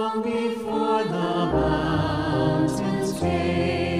long before the mountains came.